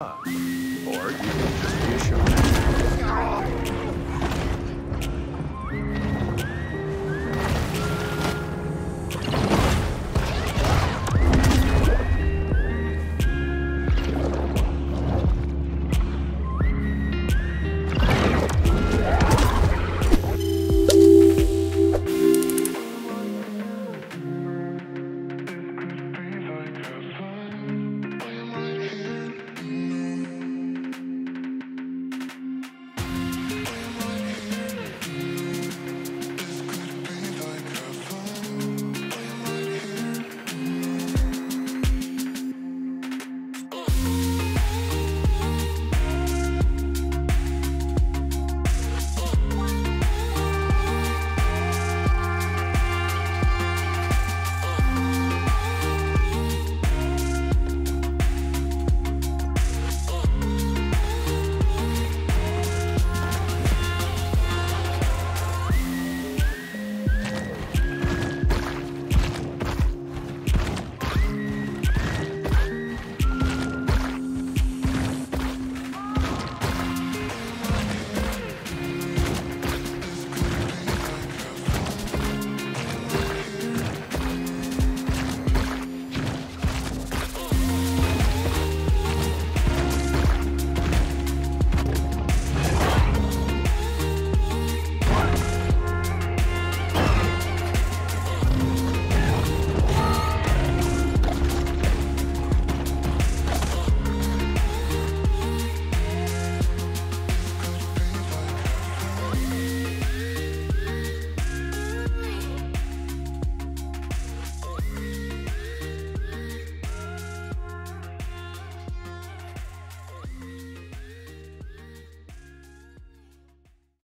Or you can just